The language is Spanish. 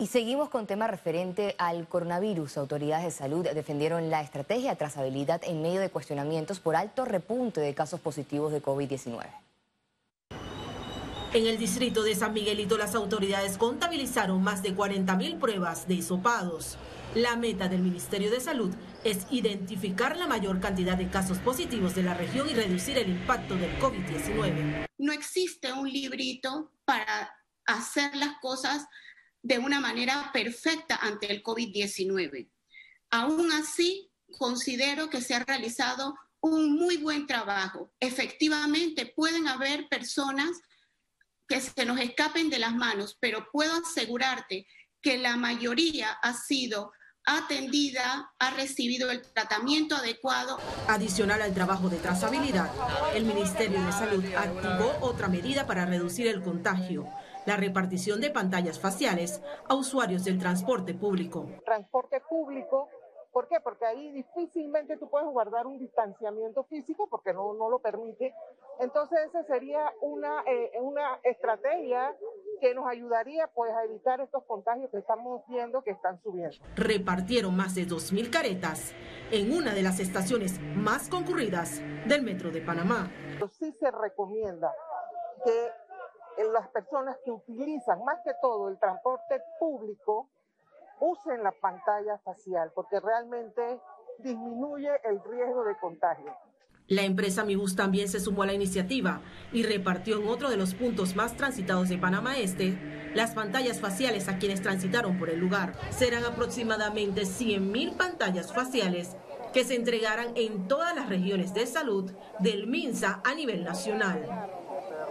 Y seguimos con tema referente al coronavirus. Autoridades de salud defendieron la estrategia de trazabilidad en medio de cuestionamientos por alto repunte de casos positivos de COVID-19. En el distrito de San Miguelito, las autoridades contabilizaron más de 40.000 pruebas de hisopados. La meta del Ministerio de Salud es identificar la mayor cantidad de casos positivos de la región y reducir el impacto del COVID-19. No existe un librito para hacer las cosas de una manera perfecta ante el COVID-19. Aún así, considero que se ha realizado un muy buen trabajo. Efectivamente, pueden haber personas que se nos escapen de las manos, pero puedo asegurarte que la mayoría ha sido atendida, ha recibido el tratamiento adecuado. Adicional al trabajo de trazabilidad, el Ministerio de Salud activó otra medida para reducir el contagio la repartición de pantallas faciales a usuarios del transporte público. Transporte público, ¿por qué? Porque ahí difícilmente tú puedes guardar un distanciamiento físico porque no, no lo permite. Entonces esa sería una, eh, una estrategia que nos ayudaría pues a evitar estos contagios que estamos viendo que están subiendo. Repartieron más de 2.000 caretas en una de las estaciones más concurridas del Metro de Panamá. Sí se recomienda que las personas que utilizan más que todo el transporte público usen la pantalla facial porque realmente disminuye el riesgo de contagio. La empresa Mibus también se sumó a la iniciativa y repartió en otro de los puntos más transitados de Panamá Este las pantallas faciales a quienes transitaron por el lugar. Serán aproximadamente 100.000 pantallas faciales que se entregarán en todas las regiones de salud del MINSA a nivel nacional.